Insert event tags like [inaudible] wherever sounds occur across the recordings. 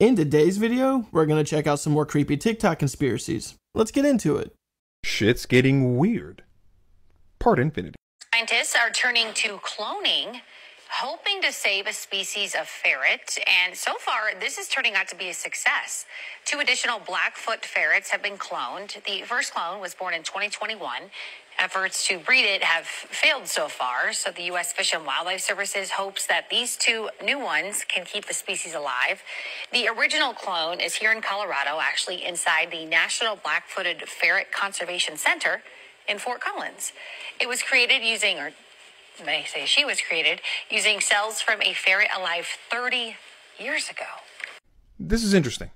In today's video, we're going to check out some more creepy TikTok conspiracies. Let's get into it. Shit's getting weird. Part infinity. Scientists are turning to cloning, hoping to save a species of ferret. And so far, this is turning out to be a success. Two additional Blackfoot ferrets have been cloned. The first clone was born in 2021. Efforts to breed it have failed so far. So the U.S. Fish and Wildlife Services hopes that these two new ones can keep the species alive. The original clone is here in Colorado, actually inside the National Black-footed Ferret Conservation Center in Fort Collins. It was created using, or they say she was created, using cells from a ferret alive 30 years ago. This is interesting.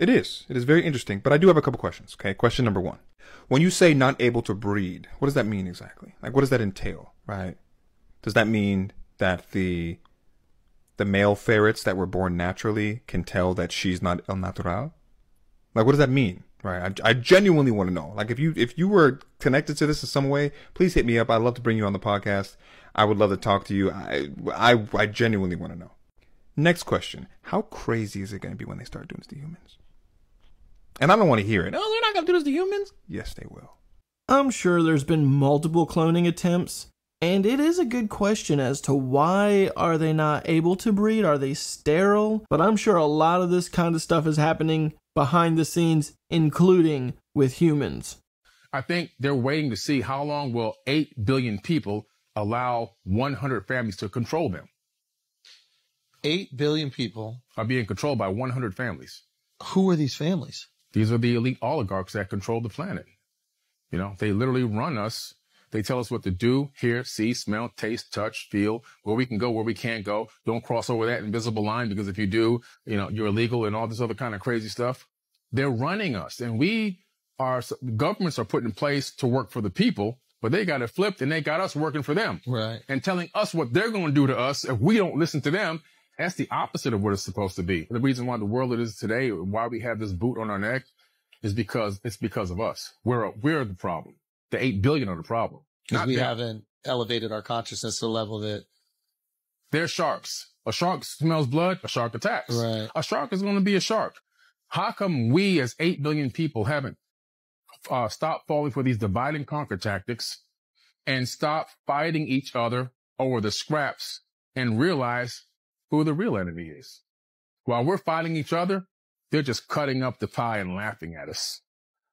It is. It is very interesting. But I do have a couple questions. Okay. Question number one. When you say not able to breed, what does that mean exactly? Like, what does that entail, right? Does that mean that the the male ferrets that were born naturally can tell that she's not el natural? Like, what does that mean? Right. I, I genuinely want to know. Like, if you if you were connected to this in some way, please hit me up. I'd love to bring you on the podcast. I would love to talk to you. I I, I genuinely want to know. Next question: How crazy is it going to be when they start doing this to humans? And I don't want to hear it. Oh, they're not going to do this to humans. Yes, they will. I'm sure there's been multiple cloning attempts, and it is a good question as to why are they not able to breed? Are they sterile? But I'm sure a lot of this kind of stuff is happening behind the scenes, including with humans. I think they're waiting to see how long will 8 billion people allow 100 families to control them. 8 billion people are being controlled by 100 families. Who are these families? These are the elite oligarchs that control the planet. You know, they literally run us. They tell us what to do, hear, see, smell, taste, touch, feel, where we can go, where we can't go. Don't cross over that invisible line because if you do, you know, you're illegal and all this other kind of crazy stuff. They're running us and we are, governments are put in place to work for the people, but they got it flipped and they got us working for them. Right. And telling us what they're going to do to us if we don't listen to them. That's the opposite of what it's supposed to be. The reason why the world it is today, why we have this boot on our neck is because it's because of us. We're, we're the problem. The 8 billion are the problem. Because we them. haven't elevated our consciousness to the level that they're sharks. A shark smells blood, a shark attacks. Right. A shark is going to be a shark. How come we as 8 billion people haven't uh, stopped falling for these divide and conquer tactics and stop fighting each other over the scraps and realize who the real enemy is. While we're fighting each other, they're just cutting up the pie and laughing at us.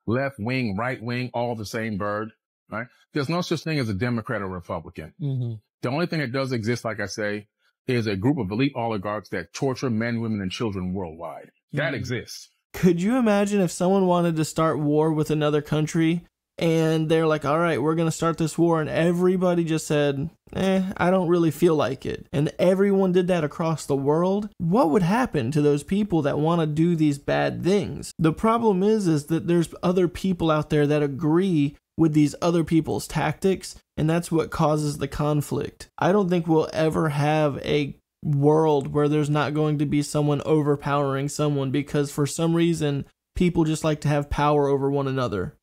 Left wing, right wing, all the same bird, right? There's no such thing as a Democrat or Republican. Mm-hmm. The only thing that does exist, like I say, is a group of elite oligarchs that torture men, women, and children worldwide. That mm-hmm. exists. Could you imagine if someone wanted to start war with another country and they're like, all right, we're going to start this war. And everybody just said, eh, I don't really feel like it. And everyone did that across the world. What would happen to those people that want to do these bad things? The problem is, is that there's other people out there that agree with these other people's tactics. And that's what causes the conflict. I don't think we'll ever have a world where there's not going to be someone overpowering someone because for some reason people just like to have power over one another.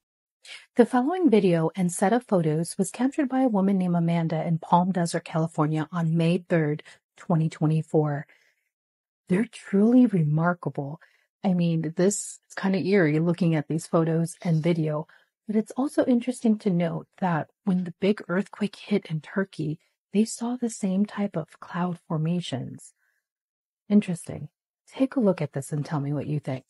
The following video and set of photos was captured by a woman named Amanda in Palm Desert, California on May 3rd, 2024. They're truly remarkable. I mean, this is kind of eerie looking at these photos and video, but it's also interesting to note that when the big earthquake hit in Turkey, they saw the same type of cloud formations. Interesting. Take a look at this and tell me what you think.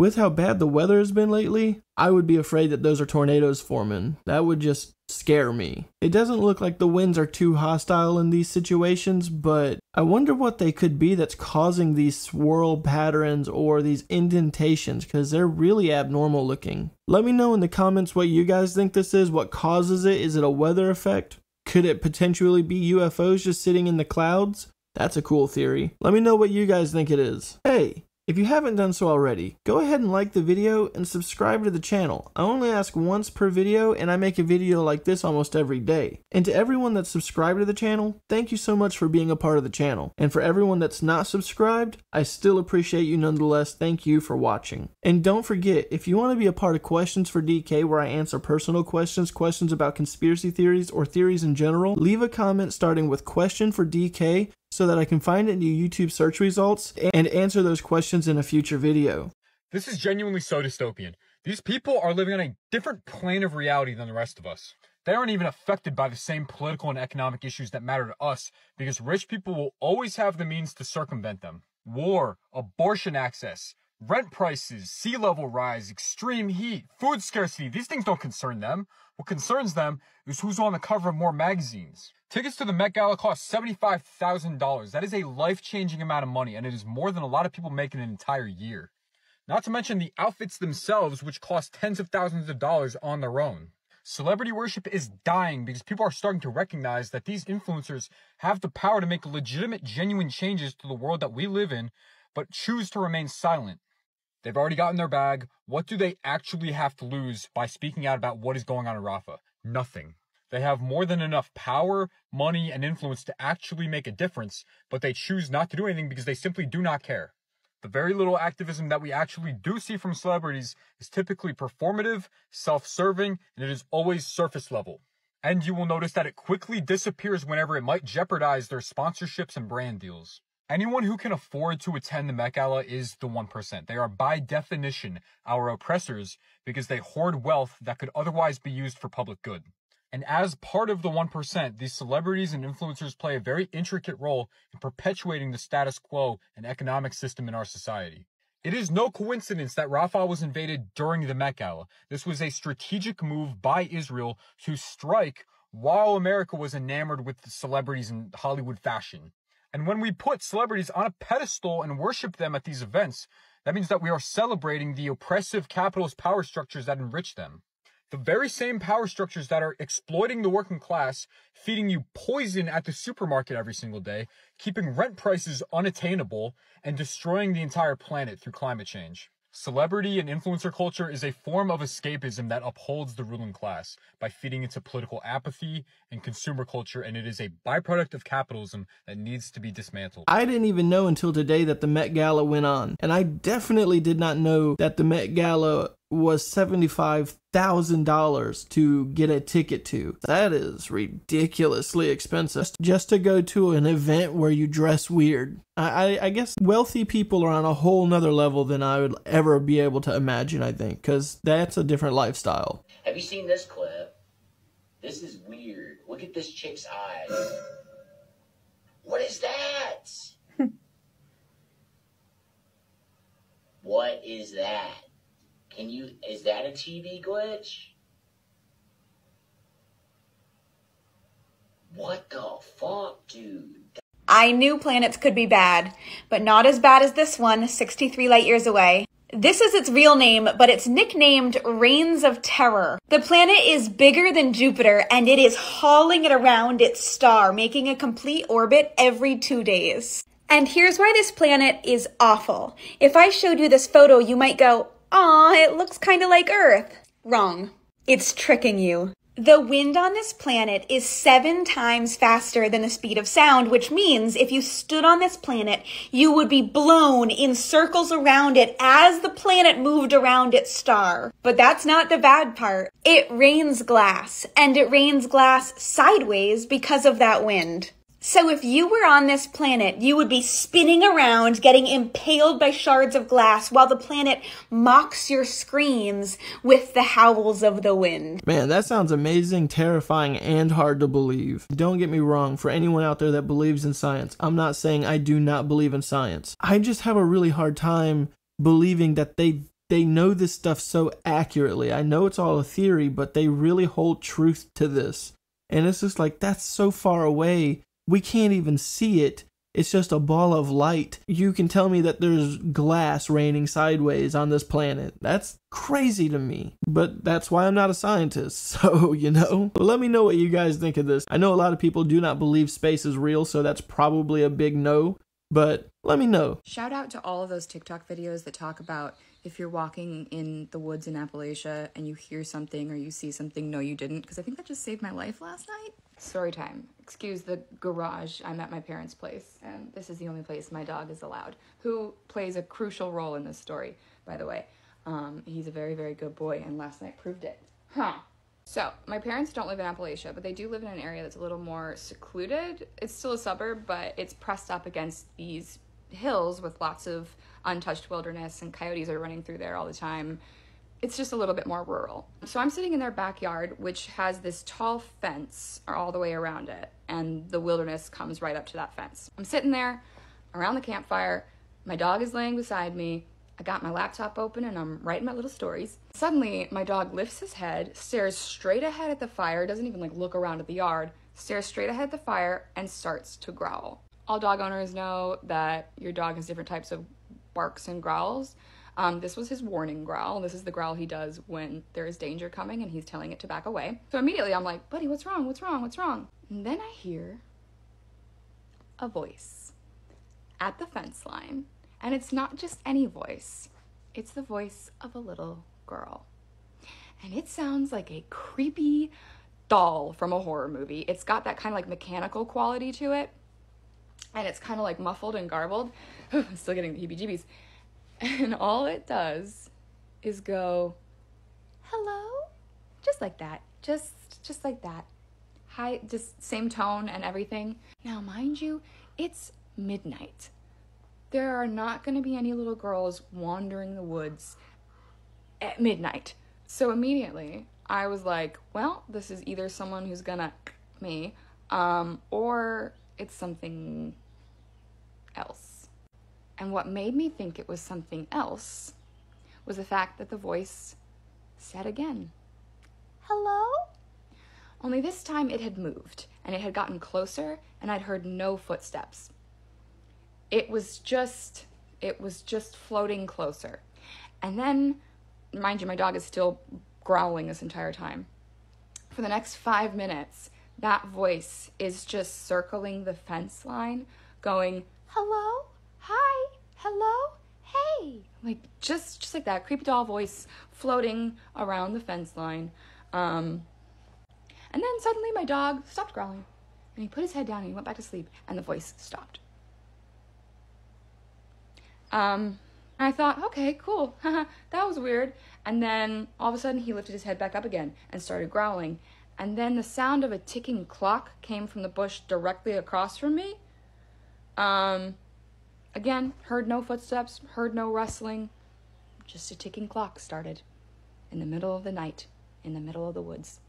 With how bad the weather has been lately, I would be afraid that those are tornadoes forming. That would just scare me. It doesn't look like the winds are too hostile in these situations, but I wonder what they could be that's causing these swirl patterns or these indentations because they're really abnormal looking. Let me know in the comments what you guys think this is, what causes it. Is it a weather effect? Could it potentially be UFOs just sitting in the clouds? That's a cool theory. Let me know what you guys think it is. Hey, if you haven't done so already, go ahead and like the video and subscribe to the channel. I only ask once per video and I make a video like this almost every day. And to everyone that's subscribed to the channel, thank you so much for being a part of the channel. And for everyone that's not subscribed, I still appreciate you nonetheless. Thank you for watching. And don't forget, if you want to be a part of Questions for DK where I answer personal questions, questions about conspiracy theories, or theories in general, leave a comment starting with question for DK so that I can find it in your YouTube search results and answer those questions in a future video. This is genuinely so dystopian. These people are living on a different plane of reality than the rest of us. They aren't even affected by the same political and economic issues that matter to us because rich people will always have the means to circumvent them. War, abortion access, rent prices, sea level rise, extreme heat, food scarcity, these things don't concern them. What concerns them is who's on the cover of more magazines. Tickets to the Met Gala cost $75,000. That is a life-changing amount of money, and it is more than a lot of people make in an entire year. Not to mention the outfits themselves, which cost tens of thousands of dollars on their own. Celebrity worship is dying because people are starting to recognize that these influencers have the power to make legitimate, genuine changes to the world that we live in, but choose to remain silent. They've already gotten their bag. What do they actually have to lose by speaking out about what is going on in Rafah? Nothing. They have more than enough power, money, and influence to actually make a difference, but they choose not to do anything because they simply do not care. The very little activism that we actually do see from celebrities is typically performative, self-serving, and it is always surface level. And you will notice that it quickly disappears whenever it might jeopardize their sponsorships and brand deals. Anyone who can afford to attend the Met Gala is the 1%. They are by definition our oppressors because they hoard wealth that could otherwise be used for public good. And as part of the 1%, these celebrities and influencers play a very intricate role in perpetuating the status quo and economic system in our society. It is no coincidence that Rafah was invaded during the Met Gala. This was a strategic move by Israel to strike while America was enamored with the celebrities and Hollywood fashion. And when we put celebrities on a pedestal and worship them at these events, that means that we are celebrating the oppressive capitalist power structures that enrich them. The very same power structures that are exploiting the working class, feeding you poison at the supermarket every single day, keeping rent prices unattainable, and destroying the entire planet through climate change. Celebrity and influencer culture is a form of escapism that upholds the ruling class by feeding into political apathy and consumer culture, and it is a byproduct of capitalism that needs to be dismantled. I didn't even know until today that the Met Gala went on, and I definitely did not know that the Met Gala was $75,000 to get a ticket to. That is ridiculously expensive just to go to an event where you dress weird. I, I guess wealthy people are on a whole nother level than I would ever be able to imagine, I think, because that's a different lifestyle. Have you seen this clip? This is weird. Look at this chick's eyes. What is that? [laughs] what is that? Can you, is that a TV glitch? What the fuck, dude? I knew planets could be bad, but not as bad as this one, 63 light years away. This is its real name, but it's nicknamed Reigns of Terror. The planet is bigger than Jupiter and it is hauling it around its star, making a complete orbit every two days. And here's why this planet is awful. If I showed you this photo, you might go, Aw, it looks kinda like Earth. Wrong. It's tricking you. The wind on this planet is seven times faster than the speed of sound, which means if you stood on this planet, you would be blown in circles around it as the planet moved around its star. But that's not the bad part. It rains glass, and it rains glass sideways because of that wind. So if you were on this planet, you would be spinning around, getting impaled by shards of glass while the planet mocks your screams with the howls of the wind. Man, that sounds amazing, terrifying, and hard to believe. Don't get me wrong, for anyone out there that believes in science, I'm not saying I do not believe in science. I just have a really hard time believing that they they know this stuff so accurately. I know it's all a theory, but they really hold truth to this. And it's just like, that's so far away. We can't even see it. It's just a ball of light. You can tell me that there's glass raining sideways on this planet. That's crazy to me. But that's why I'm not a scientist. [laughs] So, you know. But let me know what you guys think of this. I know a lot of people do not believe space is real, so that's probably a big no. But let me know. Shout out to all of those TikTok videos that talk about if you're walking in the woods in Appalachia and you hear something or you see something, no, you didn't, because I think that just saved my life last night. Story time. Excuse the garage. I'm at my parents' place, and this is the only place my dog is allowed, who plays a crucial role in this story, by the way. Um, he's a very, very good boy, and last night proved it. Huh. So, my parents don't live in Appalachia, but they do live in an area that's a little more secluded. It's still a suburb, but it's pressed up against these hills with lots of untouched wilderness, and coyotes are running through there all the time. It's just a little bit more rural. So I'm sitting in their backyard, which has this tall fence all the way around it, and the wilderness comes right up to that fence. I'm sitting there around the campfire. My dog is laying beside me. I got my laptop open and I'm writing my little stories. Suddenly, my dog lifts his head, stares straight ahead at the fire, doesn't even like look around at the yard, stares straight ahead at the fire and starts to growl. All dog owners know that your dog has different types of barks and growls. Um, this was his warning growl. This is the growl he does when there is danger coming and he's telling it to back away. So immediately I'm like, buddy, what's wrong? What's wrong? What's wrong? And then I hear a voice at the fence line. And it's not just any voice, it's the voice of a little girl. And it sounds like a creepy doll from a horror movie. It's got that kind of like mechanical quality to it. And it's kind of like muffled and garbled. I'm [laughs] still getting the heebie jeebies. And all it does is go, hello? Just like that. Just just like that. Hi, just same tone and everything. Now, mind you, it's midnight. There are not going to be any little girls wandering the woods at midnight. So immediately, I was like, well, this is either someone who's gonna me, um, or it's something else. And what made me think it was something else was the fact that the voice said again, Hello? Only this time it had moved and it had gotten closer and I'd heard no footsteps. It was just, it was just floating closer. And then, mind you, my dog is still growling this entire time. For the next five minutes, that voice is just circling the fence line, going, hello, hi, hello, hey. Like just just like that creepy doll voice floating around the fence line. Um, and then suddenly my dog stopped growling. And he put his head down and he went back to sleep and the voice stopped. Um, I thought, okay, cool. [laughs] that was weird. And then all of a sudden he lifted his head back up again and started growling. And then the sound of a ticking clock came from the bush directly across from me. Um, again, heard no footsteps, heard no rustling. Just a ticking clock started in the middle of the night, in the middle of the woods.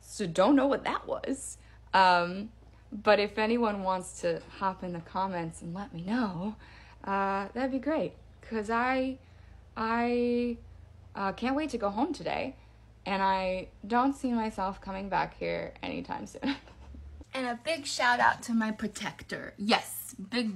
So don't know what that was. Um, but if anyone wants to hop in the comments and let me know, uh, that'd be great. Cause I, I uh, can't wait to go home today, and I don't see myself coming back here anytime soon. [laughs] and a big shout out to my protector. Yes, big,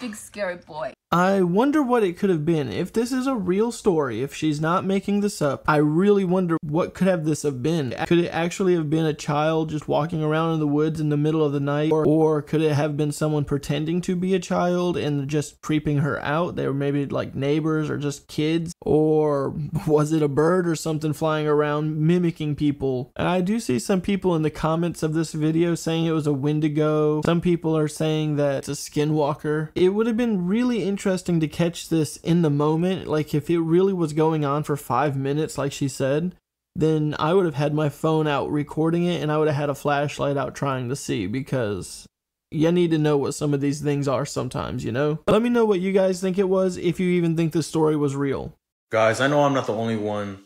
big scary boy. I wonder what it could have been. If this is a real story, if she's not making this up, I really wonder what could have this have been. Could it actually have been a child just walking around in the woods in the middle of the night? Or, or could it have been someone pretending to be a child and just creeping her out? They were maybe like neighbors or just kids? Or was it a bird or something flying around mimicking people? And I do see some people in the comments of this video saying it was a Wendigo. Some people are saying that it's a skinwalker. It would have been really interesting interesting to catch this in the moment. Like, if it really was going on for five minutes, like she said, then I would have had my phone out recording it and I would have had a flashlight out trying to see because you need to know what some of these things are sometimes, you know? Let me know what you guys think it was, if you even think the story was real. Guys, I know I'm not the only one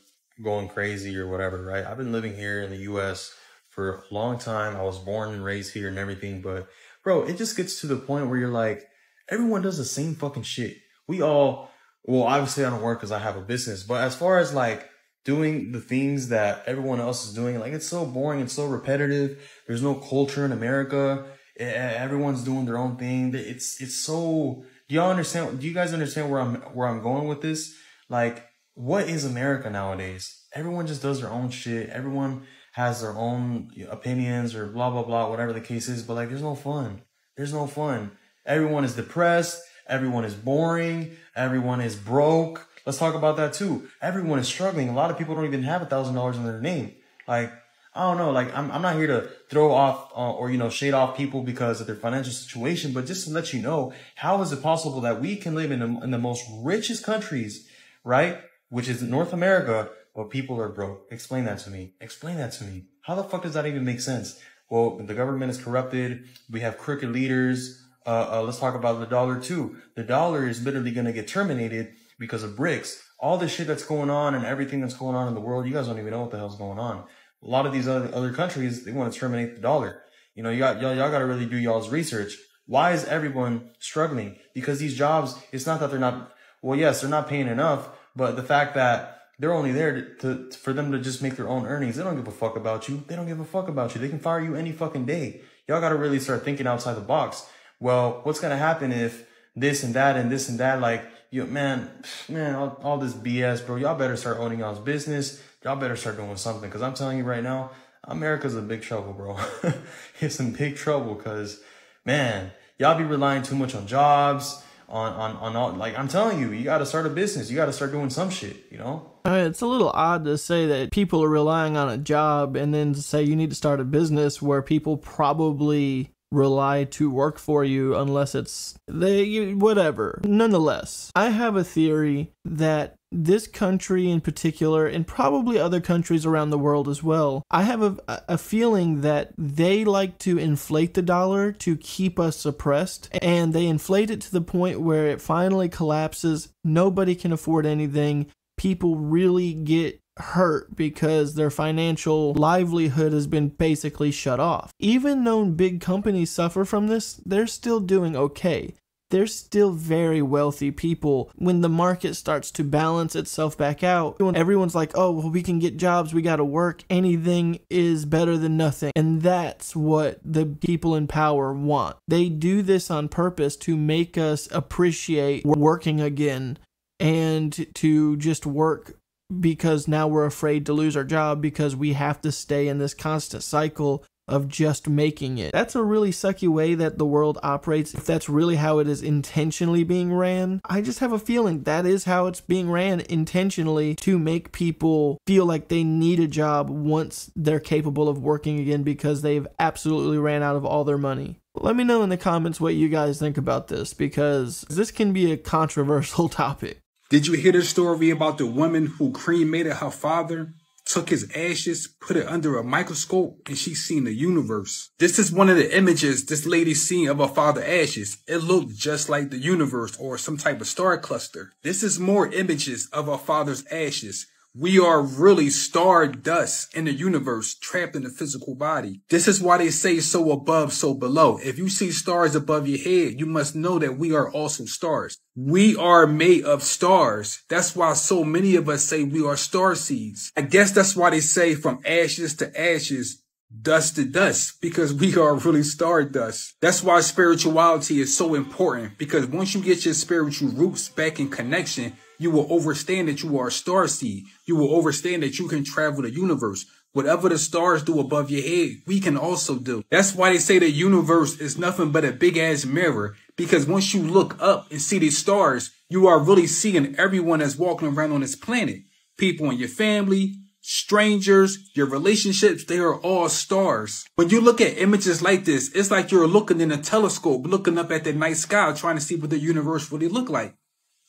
going crazy or whatever, right? I've been living here in the US for a long time. I was born and raised here and everything, but bro, it just gets to the point where you're like, everyone does the same fucking shit. We all well, obviously I don't work because I have a business, but as far as like doing the things that everyone else is doing, like it's so boring, it's so repetitive. There's no culture in America. Everyone's doing their own thing. It's it's so. Do y'all understand? Do you guys understand where I'm where I'm going with this? Like, what is America nowadays? Everyone just does their own shit. Everyone has their own opinions or blah blah blah, whatever the case is. But like, there's no fun. There's no fun. Everyone is depressed. Everyone is boring. Everyone is broke. Let's talk about that too. Everyone is struggling. A lot of people don't even have a thousand dollars in their name. Like, I don't know. Like, I'm, I'm not here to throw off uh, or, you know, shade off people because of their financial situation, but just to let you know, how is it possible that we can live in the, in the most richest countries, right? Which is North America, but people are broke. Explain that to me. Explain that to me. How the fuck does that even make sense? Well, the government is corrupted. We have crooked leaders. Uh, uh, let's talk about the dollar too. The dollar is literally going to get terminated because of BRICS. All this shit that's going on and everything that's going on in the world, you guys don't even know what the hell's going on. A lot of these other, other countries, they want to terminate the dollar. You know, y'all, y'all got to really do y'all's research. Why is everyone struggling? Because these jobs, it's not that they're not, well, yes, they're not paying enough, but the fact that they're only there to, to, for them to just make their own earnings. They don't give a fuck about you. They don't give a fuck about you. They can fire you any fucking day. Y'all got to really start thinking outside the box. Well, what's going to happen if this and that and this and that, like, you, man, man, all, all this BS, bro. Y'all better start owning y'all's business. Y'all better start doing something. Cause I'm telling you right now, America's in big trouble, bro. [laughs] it's in big trouble. Cause man, y'all be relying too much on jobs, on, on, on all, like, I'm telling you, you got to start a business. You got to start doing some shit, you know? Mean, it's a little odd to say that people are relying on a job and then to say you need to start a business where people probably rely to work for you unless it's they whatever. Nonetheless, I have a theory that this country in particular and probably other countries around the world as well. I have a, a feeling that they like to inflate the dollar to keep us suppressed and they inflate it to the point where it finally collapses. Nobody can afford anything people really get hurt because their financial livelihood has been basically shut off. Even though big companies suffer from this, they're still doing okay. They're still very wealthy people. When the market starts to balance itself back out, when everyone's like, oh, well, we can get jobs, we gotta work, anything is better than nothing. And that's what the people in power want. They do this on purpose to make us appreciate working again and to just work because now we're afraid to lose our job because we have to stay in this constant cycle of just making it. That's a really sucky way that the world operates. If that's really how it is intentionally being ran, I just have a feeling that is how it's being ran intentionally to make people feel like they need a job once they're capable of working again because they've absolutely ran out of all their money. Let me know in the comments what you guys think about this because this can be a controversial [laughs] topic. Did you hear the story about the woman who cremated her father, took his ashes, put it under a microscope, and she seen the universe? This is one of the images this lady seen of her father's ashes. It looked just like the universe or some type of star cluster. This is more images of her father's ashes. We are really star dust in the universe trapped in the physical body. This is why they say so above, so below. If you see stars above your head, you must know that we are also stars. We are made of stars. That's why so many of us say we are star seeds. I guess that's why they say from ashes to ashes, dust to dust because we are really stardust. That's why spirituality is so important because once you get your spiritual roots back in connection, you will understand that you are a star seed. You will understand that you can travel the universe. Whatever the stars do above your head, we can also do. That's why they say the universe is nothing but a big ass mirror. Because once you look up and see these stars, you are really seeing everyone that's walking around on this planet. People in your family, strangers, your relationships, they are all stars. When you look at images like this, it's like you're looking in a telescope, looking up at the night sky, trying to see what the universe really look like.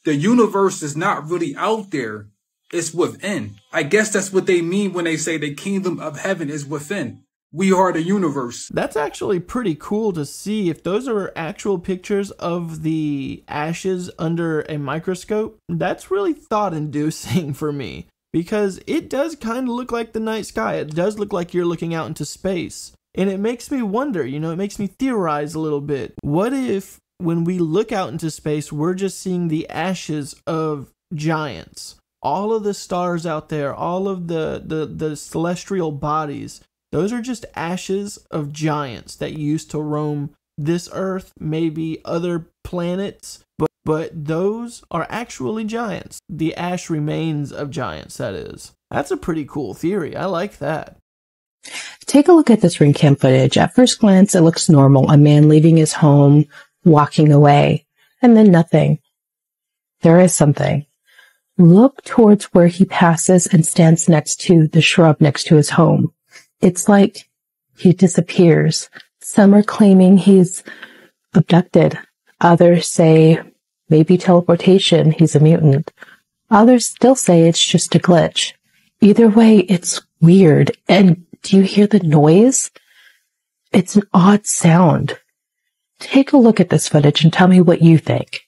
The universe is not really out there. It's within. I guess that's what they mean when they say the kingdom of heaven is within. We are the universe. That's actually pretty cool to see. If those are actual pictures of the ashes under a microscope, that's really thought inducing [laughs] for me because it does kind of look like the night sky. It does look like you're looking out into space. And it makes me wonder, you know, it makes me theorize a little bit. What if when we look out into space, we're just seeing the ashes of giants. All of the stars out there, all of the, the, the celestial bodies, those are just ashes of giants that used to roam this Earth, maybe other planets, but, but those are actually giants. The ash remains of giants, that is. That's a pretty cool theory. I like that. Take a look at this ring cam footage. At first glance, it looks normal. A man leaving his home, walking away, and then nothing. There is something. Look towards where he passes and stands next to the shrub next to his home. It's like he disappears. Some are claiming he's abducted. Others say maybe teleportation, he's a mutant. Others still say it's just a glitch. Either way, it's weird. And do you hear the noise? It's an odd sound. Take a look at this footage and tell me what you think.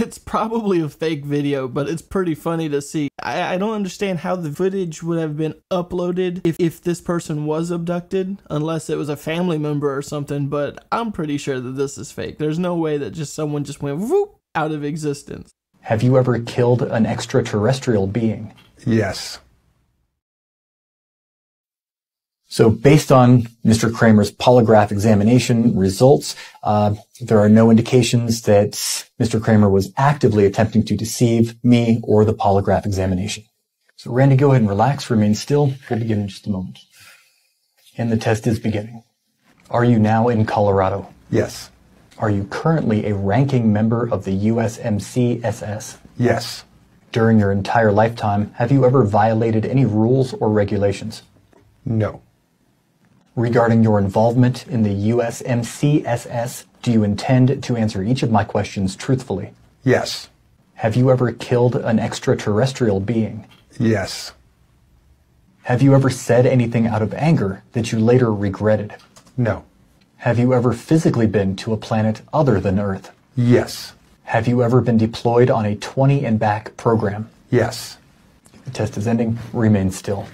it's probably a fake video, but it's pretty funny to see. I, I don't understand how the footage would have been uploaded if, if this person was abducted, unless it was a family member or something, but I'm pretty sure that this is fake. There's no way that just someone just went whoop out of existence. Have you ever killed an extraterrestrial being? Yes. So based on Mr. Kramer's polygraph examination results, uh, there are no indications that Mr. Kramer was actively attempting to deceive me or the polygraph examination. So Randy, go ahead and relax, remain still. We'll begin in just a moment. And the test is beginning. Are you now in Colorado? Yes. Are you currently a ranking member of the USMCSS? Yes. During your entire lifetime, have you ever violated any rules or regulations? No. Regarding your involvement in the USMCSS, do you intend to answer each of my questions truthfully? Yes. Have you ever killed an extraterrestrial being? Yes. Have you ever said anything out of anger that you later regretted? No. Have you ever physically been to a planet other than Earth? Yes. Have you ever been deployed on a 20 and back program? Yes. The test is ending. Remain still.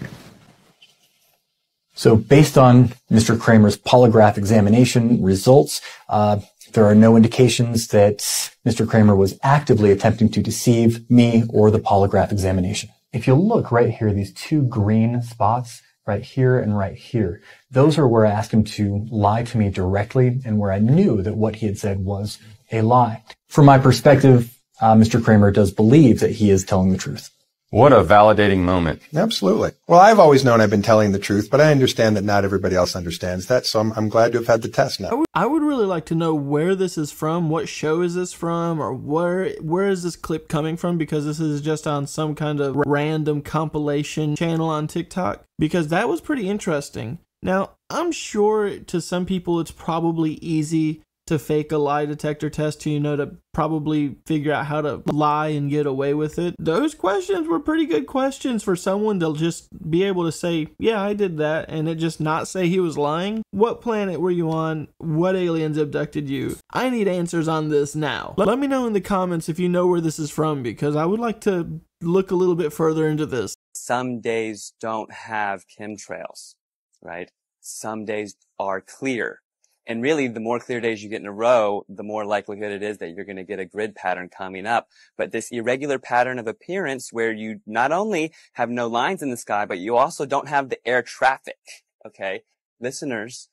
So based on Mr. Kramer's polygraph examination results, uh, there are no indications that Mr. Kramer was actively attempting to deceive me or the polygraph examination. If you look right here, these two green spots right here and right here, those are where I asked him to lie to me directly and where I knew that what he had said was a lie. From my perspective, uh, Mr. Kramer does believe that he is telling the truth. What a validating moment. Absolutely. Well, I've always known I've been telling the truth, but I understand that not everybody else understands that. So I'm, I'm glad to have had the test now. I would, I would really like to know where this is from, what show is this from, or where where is this clip coming from? Because this is just on some kind of random compilation channel on TikTok. Because that was pretty interesting. Now, I'm sure to some people it's probably easy to fake a lie detector test to you know to probably figure out how to lie and get away with it. Those questions were pretty good questions for someone to just be able to say yeah i did that and it just not say he was lying. What planet were you on? What aliens abducted you? I need answers on this now. Let me know in the comments if you know where this is from because i would like to look a little bit further into this. Some days don't have chemtrails right? Some days are clear and really, the more clear days you get in a row, the more likelihood it is that you're going to get a grid pattern coming up. But this irregular pattern of appearance where you not only have no lines in the sky, but you also don't have the air traffic. Okay. Listeners,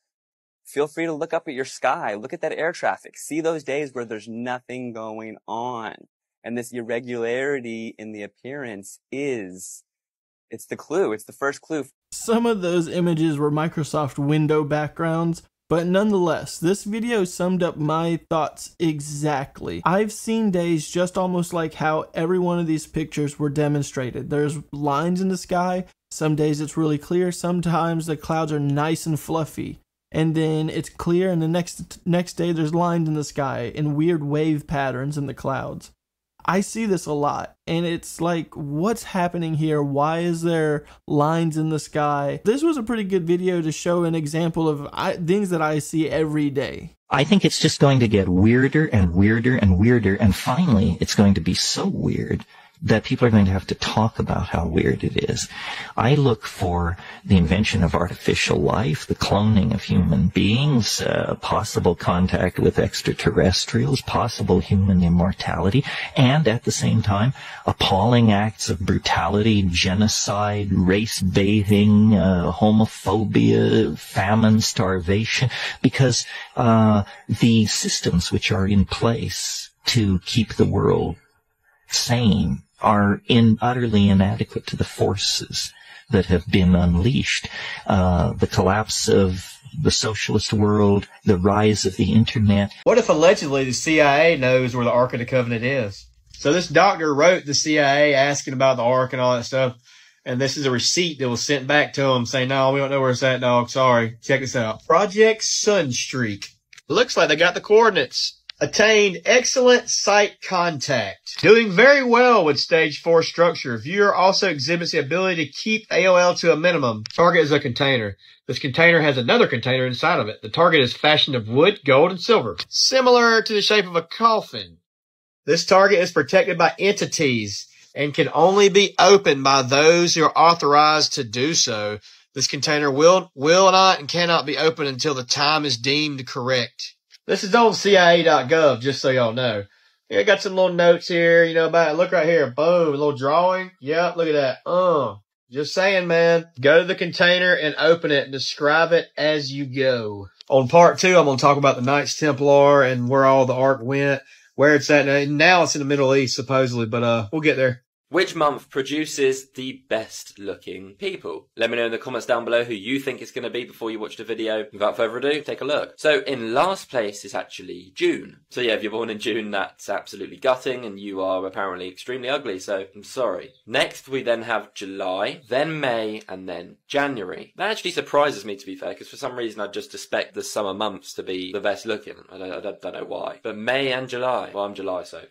feel free to look up at your sky. Look at that air traffic. See those days where there's nothing going on. And this irregularity in the appearance is, it's the clue. It's the first clue. Some of those images were Microsoft window backgrounds, but nonetheless, this video summed up my thoughts exactly. I've seen days just almost like how every one of these pictures were demonstrated. There's lines in the sky, some days it's really clear, sometimes the clouds are nice and fluffy. And then it's clear and the next next day there's lines in the sky and weird wave patterns in the clouds. I see this a lot. And it's like, what's happening here? Why is there lines in the sky? This was a pretty good video to show an example of I, things that I see every day. I think it's just going to get weirder and weirder and weirder. And finally, it's going to be so weird that people are going to have to talk about how weird it is. I look for the invention of artificial life, the cloning of human beings, uh, possible contact with extraterrestrials, possible human immortality, and at the same time, appalling acts of brutality, genocide, race baiting, uh, homophobia, famine, starvation, because uh, the systems which are in place to keep the world sane are in utterly inadequate to the forces that have been unleashed. Uh, the collapse of the socialist world, the rise of the internet. What if allegedly the CIA knows where the Ark of the Covenant is? So this doctor wrote the CIA asking about the Ark and all that stuff. And this is a receipt that was sent back to him saying, no, we don't know where it's at, dog. Sorry. Check this out. Project Sunstreak. Looks like they got the coordinates attained excellent sight contact. Doing very well with stage 4 structure. Viewer also exhibits the ability to keep AOL to a minimum. Target is a container. This container has another container inside of it. The target is fashioned of wood, gold, and silver. Similar to the shape of a coffin. This target is protected by entities and can only be opened by those who are authorized to do so. This container will, will not and cannot be opened until the time is deemed correct. This is on CIA.gov, just so y'all know. Yeah, got some little notes here, you know, about it. Look right here. Boom, a little drawing. Yep, look at that. Uh, just saying, man. Go to the container and open it and describe it as you go. On part two, I'm going to talk about the Knights Templar and where all the Ark went, where it's at. Now it's in the Middle East, supposedly, but, uh, we'll get there. Which month produces the best looking people? Let me know in the comments down below who you think it's going to be before you watch the video. Without further ado, take a look. So in last place is actually June. So yeah, if you're born in June, that's absolutely gutting and you are apparently extremely ugly, so I'm sorry. Next we then have July, then May, and then January. That actually surprises me to be fair, because for some reason I just expect the summer months to be the best looking. I don't, I don't, don't know why. But May and July, well I'm July, so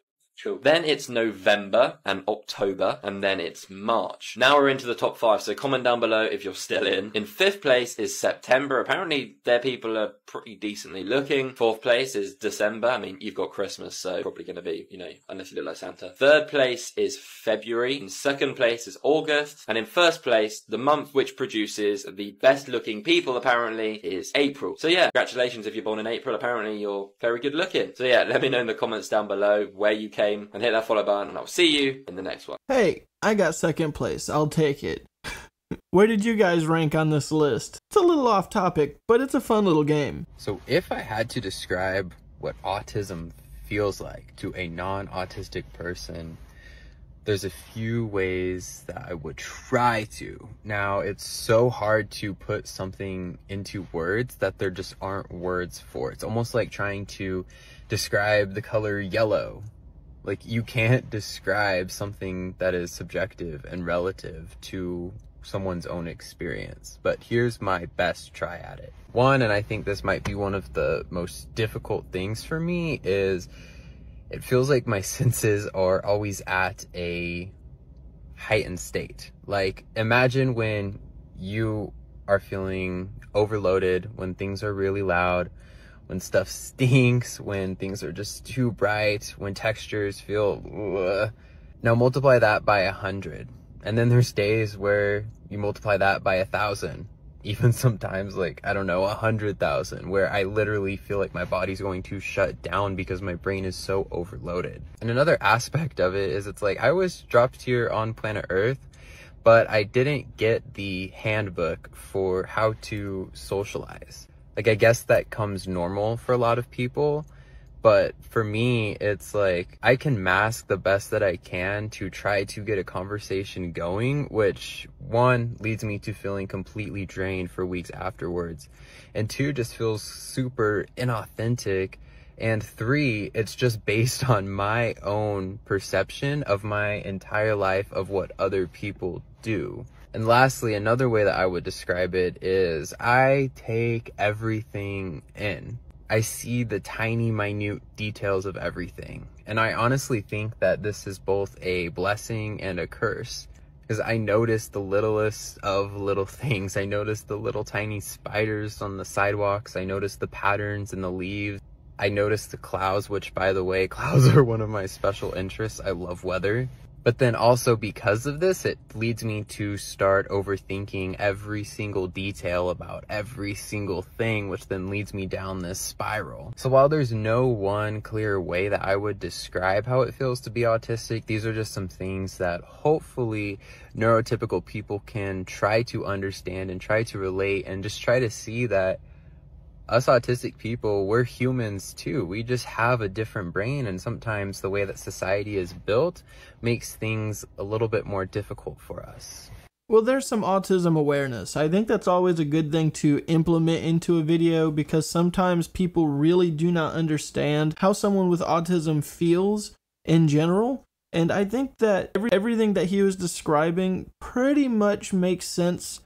Then it's November and October, and then it's March. Now we're into the top five, so comment down below if you're still in. In fifth place is September. Apparently, their people are pretty decently looking. Fourth place is December. I mean, you've got Christmas, so probably going to be, you know, unless you look like Santa. Third place is February. In second place is August. And in first place, the month which produces the best looking people, apparently, is April. So yeah, congratulations if you're born in April. Apparently, you're very good looking. So yeah, [laughs] let me know in the comments down below where you came and hit that follow button, and I'll see you in the next one. Hey, I got second place. I'll take it. [laughs] Where did you guys rank on this list? It's a little off topic, but it's a fun little game. So, if I had to describe what autism feels like to a non autistic person, there's a few ways that I would try to. Now, it's so hard to put something into words that there just aren't words for. It's almost like trying to describe the color yellow like you can't describe something that is subjective and relative to someone's own experience. But here's my best try at it. One, and I think this might be one of the most difficult things for me, is it feels like my [laughs] senses are always at a heightened state. Like, imagine when you are feeling overloaded, when things are really loud, when stuff stinks, [laughs] when things are just too bright, when textures feel. Ugh. Now multiply that by a hundred. And then there's days where you multiply that by a thousand. [laughs] Even sometimes like, I don't know, a hundred thousand, where I literally feel like my body's going to shut down because my brain is so overloaded. And another aspect of it is it's like, I was dropped here on planet Earth but I didn't get the handbook for how to socialize. Like, I guess that comes normal for a lot of people. But for me, it's like I can mask the best that I can to try to get a conversation going, which one leads me to feeling completely drained for weeks afterwards. And two, just feels super inauthentic. And three, it's just based [laughs] on my own perception of my entire life of what other people do. And lastly, another way that I would describe it is I take everything in. I see the tiny, minute details of everything. And I honestly think that this is both a blessing and a curse. Because I notice the littlest of little [laughs] things. I notice the little tiny spiders on the sidewalks. I notice the patterns in the leaves. I notice the clouds, which by the way, [laughs] clouds are one of my special interests. I love weather. But then also because of this, it leads me to start overthinking every single detail about every single thing, which then leads me down this spiral. So while there's no one clear way that I would describe how it feels to be autistic, these are just some things that hopefully neurotypical people can try to understand and try to relate and just try to see that us autistic people, we're humans too. We just have a different brain, and sometimes the way that society is built makes things a little bit more difficult for us. Well, there's some autism awareness. I think that's always a good thing to implement into a video because sometimes people really do not understand how someone with autism feels in general. And I think that every, everything that he was describing pretty much makes sense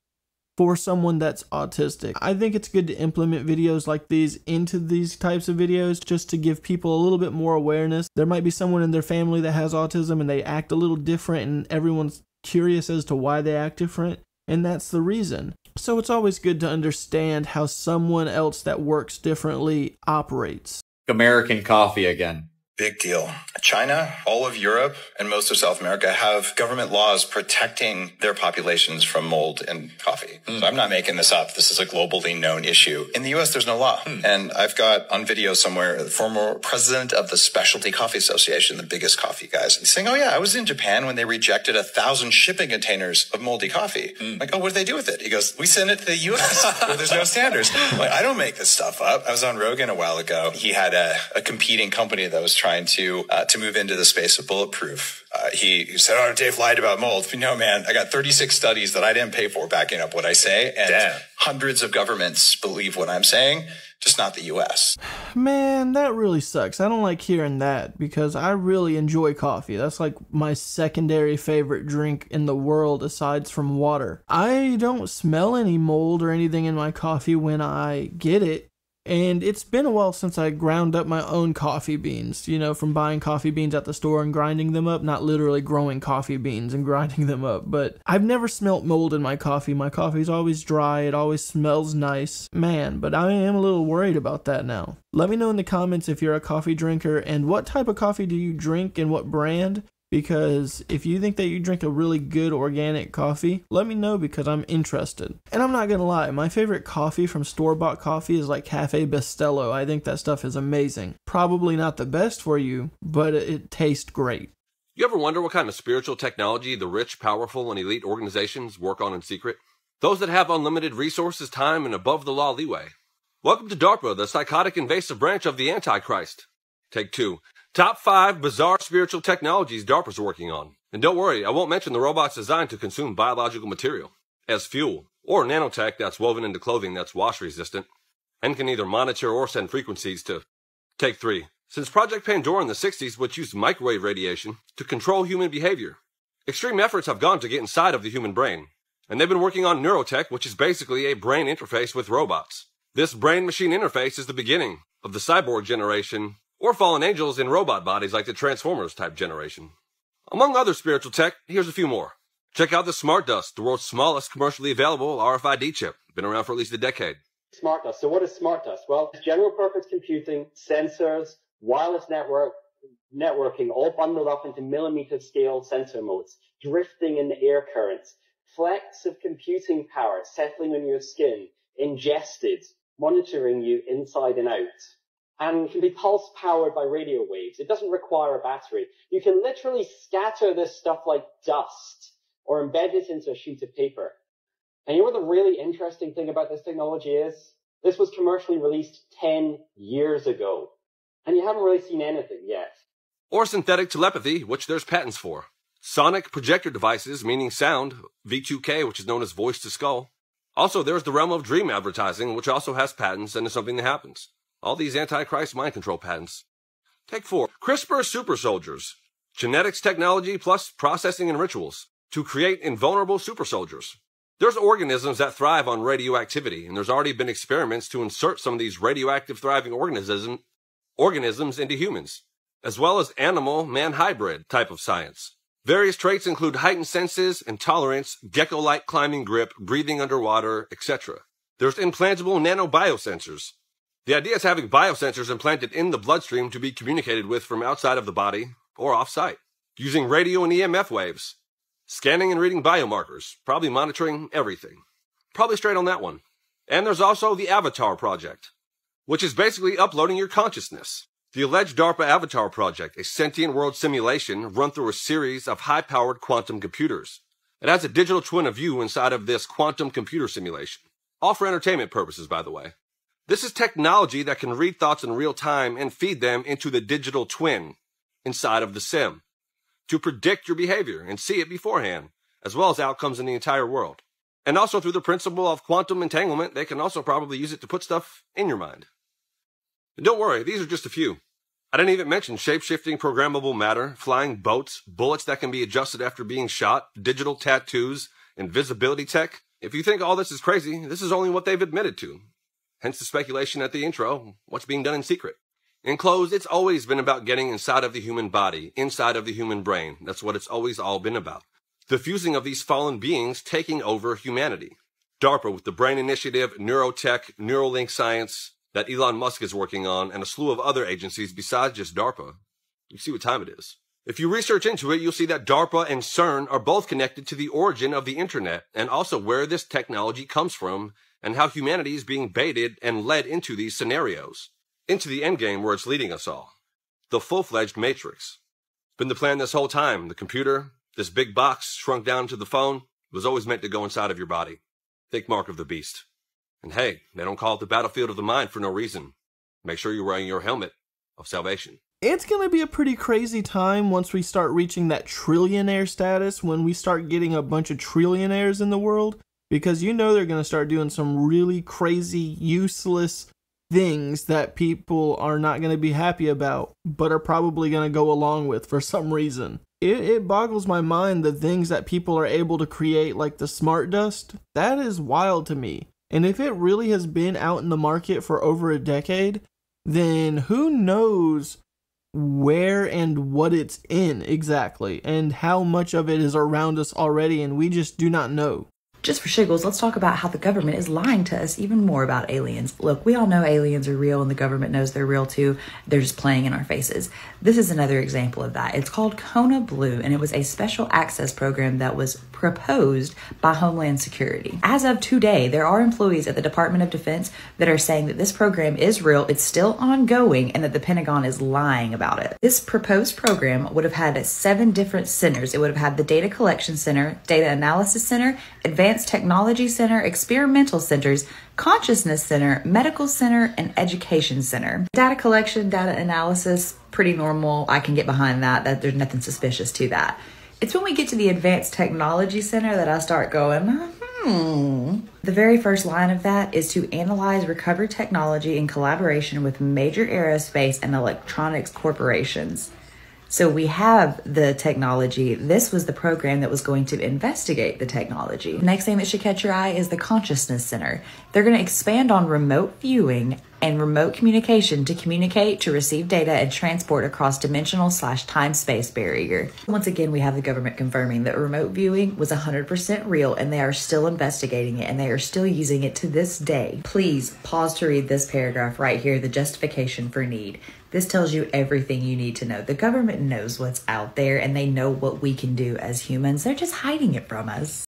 for someone that's autistic. I think it's good to implement videos like these into these types of videos just to give people a little bit more awareness. There might be someone in their family that has autism and they act a little different and everyone's curious as to why they act different, and that's the reason. So it's always good to understand how someone else that works differently operates. American coffee again. Big deal. China, all of Europe, and most of South America have government laws protecting their populations from mold in coffee. Mm. So I'm not making this up. This is a globally known issue. In the US, there's no law. Mm. And I've got on video somewhere the former president of the Specialty Coffee Association, the biggest coffee guys, saying, Oh, yeah, I was in Japan when they rejected a thousand shipping containers of moldy coffee. Mm. Like, oh, what did they do with it? He goes, We sent it to the US where there's no standards. like, I don't make this stuff up. I was on Rogan a while ago. He had a, a competing company that was trying trying to uh, to move into the space of bulletproof. Uh, he, he, said, "Oh, Dave lied about mold." No, man, I got 36 studies that I didn't pay for backing up what I say, and Damn. hundreds of governments believe what I'm saying. Just not the U.S. Man, that really sucks. I don't like hearing that because I really enjoy coffee. That's like my secondary favorite drink in the world aside from water. I don't smell any mold or anything in my coffee when I get it and it's been a while since I ground up my own coffee beans, you know, from buying coffee beans at the store and grinding them up, not literally growing coffee beans and [laughs] grinding them up, but I've never smelt mold in my coffee. My coffee's always dry, it always smells nice. Man, but I am a little worried about that now. Let me know in the comments if you're a coffee drinker and what type of coffee do you drink and what brand because if you think that you drink a really good organic coffee, let me know because I'm interested. And I'm not gonna lie, my favorite coffee from store bought coffee is like Cafe Bustelo. I think that stuff is amazing. Probably not the best for you, but it tastes great. You ever wonder what kind of spiritual technology the rich, powerful, and elite organizations work on in secret? Those that have unlimited resources, time, and above the law leeway. Welcome to DARPA, the psychotic invasive branch of the Antichrist. Take two. Top five bizarre spiritual technologies DARPA's working on. And don't worry, I won't mention the robots designed to consume biological material as fuel, or nanotech that's woven into clothing that's wash resistant, and can either monitor or send frequencies to. Take three. Since Project Pandora in the 60s, which used microwave radiation to control human behavior, extreme efforts have gone to get inside of the human brain. And they've been working on neurotech, which is basically a brain interface with robots. This brain machine interface is the beginning of the cyborg generation or fallen angels in robot bodies like the Transformers type generation. Among other spiritual tech, here's a few more. Check out the Smart Dust, the world's smallest commercially available RFID chip. Been around for at least a decade. Smart Dust. So what is Smart Dust? Well, it's general purpose computing, sensors, wireless network, networking, all bundled up into millimeter scale sensor motes, drifting in the air currents, flecks of computing power settling on your skin, ingested, monitoring you inside and out and can be pulse powered by radio waves. It doesn't require a battery. You can literally scatter this stuff like dust or embed it into a sheet of paper. And you know what the really interesting thing about this technology is? This was commercially released 10 years ago. And you haven't really seen anything yet. Or synthetic telepathy, which there's patents for. Sonic projector devices, meaning sound, V2K, which is known as voice to skull. Also, there's the realm of dream advertising, which also has patents and is something that happens. All these Antichrist mind control patents. Take four. CRISPR super soldiers. Genetics technology plus processing and rituals to create invulnerable super soldiers. There's organisms that thrive on radioactivity, and there's already been experiments to insert some of these radioactive thriving organism, organisms into humans, as well as animal man hybrid type of science. Various traits include heightened senses, intolerance, gecko-like climbing grip, breathing underwater, etc. There's implantable nanobiosensors. The idea is having biosensors implanted in the bloodstream to be communicated with from outside of the body or off-site, using radio and EMF waves, scanning and reading biomarkers, probably monitoring everything. Probably straight on that one. And there's also the Avatar Project, which is basically uploading your consciousness. The alleged DARPA Avatar Project, a sentient world simulation run through a series of high-powered quantum computers. It has a digital twin of you inside of this quantum computer simulation. All for entertainment purposes, by the way. This is technology that can read thoughts in real time and feed them into the digital twin inside of the sim to predict your behavior and see it beforehand, as well as outcomes in the entire world. And also through the principle of quantum entanglement, they can also probably use it to put stuff in your mind. And don't worry, these are just a few. I didn't even mention shape-shifting programmable matter, flying boats, bullets that can be adjusted after being shot, digital tattoos, invisibility tech. If you think all this is crazy, this is only what they've admitted to. Hence the speculation at the intro, what's being done in secret. In close, it's always been about getting inside of the human body, inside of the human brain. That's what it's always all been about. The fusing of these fallen beings taking over humanity. DARPA with the Brain Initiative, Neurotech, Neuralink Science, that Elon Musk is working on and a slew of other agencies besides just DARPA. You see what time it is. If you research into it, you'll see that DARPA and CERN are both connected to the origin of the internet and also where this technology comes from and how humanity is being baited and led into these scenarios. Into the endgame where it's leading us all. The full-fledged matrix. Been the plan this whole time. The computer, this big box shrunk down to the phone, was always meant to go inside of your body. Think Mark of the Beast. And hey, they don't call it the battlefield of the mind for no reason. Make sure you're wearing your helmet of salvation. It's going to be a pretty crazy time once we start reaching that trillionaire status, when we start getting a bunch of trillionaires in the world, because you know they're going to start doing some really crazy, useless things that people are not going to be happy about, but are probably going to go along with for some reason. It, it boggles my mind the things that people are able to create, like the smart dust. That is wild to me. And if it really has been out in the market for over a decade, then who knows where and what it's in exactly, and how much of it is around us already, and we just do not know. Just for shiggles, let's talk about how the government is lying to us even more about aliens. Look, we all know aliens are real and the government knows they're real too. They're just playing in our faces. This is another example of that. It's called Kona Blue and it was a special access program that was proposed by Homeland Security. As of today, there are employees at the Department of Defense that are saying that this program is real, it's still ongoing, and that the Pentagon is lying about it. This proposed program would have had seven different centers. It would have had the Data Collection Center, Data Analysis Center, Advanced Technology Center, Experimental Centers, Consciousness Center, Medical Center, and Education Center. Data collection, data analysis, pretty normal. I can get behind that. That there's nothing suspicious to that. It's when we get to the Advanced Technology Center that I start going, hmm. The very first line of that is to analyze recovered technology in collaboration with major aerospace and electronics corporations. So we have the technology. This was the program that was going to investigate the technology. Next thing that should catch your eye is the Consciousness Center. They're going to expand on remote viewing and remote communication to communicate, to receive data, and transport across dimensional slash time space barrier. Once again, we have the government confirming that remote viewing was 100% real and they are still investigating it and they are still using it to this day. Please pause to read this paragraph right here the justification for need. This tells you everything you need to know. The government knows what's out there and they know what we can do as humans. They're just hiding it from us.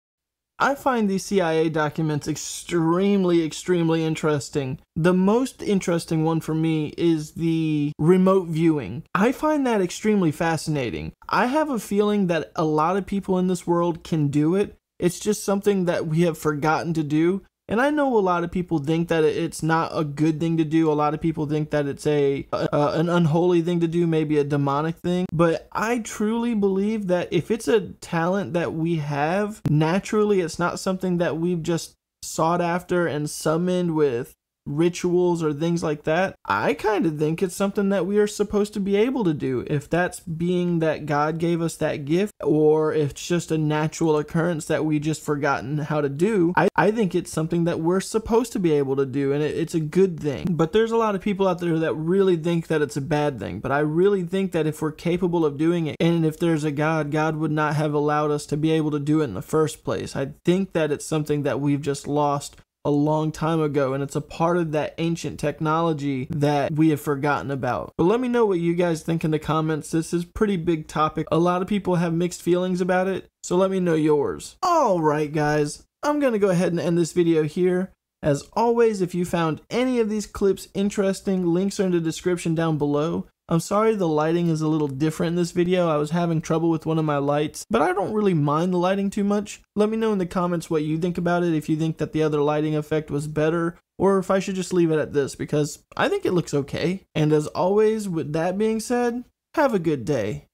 I find these CIA documents extremely, extremely interesting. The most interesting one for me is the remote viewing. I find that extremely fascinating. I have a feeling that a lot of people in this world can do it. It's just something that we have forgotten to do. And I know a lot of people think that it's not a good thing to do. A lot of people think that it's a, a, an unholy thing to do, maybe a demonic thing. But I truly believe that if it's a talent that we have naturally, it's not something that we've just sought after and summoned with rituals or things like that, I kind of think it's something that we are supposed to be able to do. If that's being that God gave us that gift, or if it's just a natural occurrence that we just forgotten how to do, I, I think it's something that we're supposed to be able to do, and it, it's a good thing. But there's a lot of people out there that really think that it's a bad thing. But I really think that if we're capable of doing it, and if there's a God, God would not have allowed us to be able to do it in the first place. I think that it's something that we've just lost a long time ago and it's a part of that ancient technology that we have forgotten about. But let me know what you guys think in the comments. This is pretty big topic. A lot of people have mixed feelings about it, so let me know yours. All right, guys. I'm going to go ahead and end this video here. As always, if you found any of these clips interesting, links are in the description down below. I'm sorry the lighting is a little different in this video. I was having trouble with one of my lights, but I don't really mind the lighting too much. Let me know in the comments what you think about it, if you think that the other lighting effect was better, or if I should just leave it at this, because I think it looks okay. And as always, with that being said, have a good day.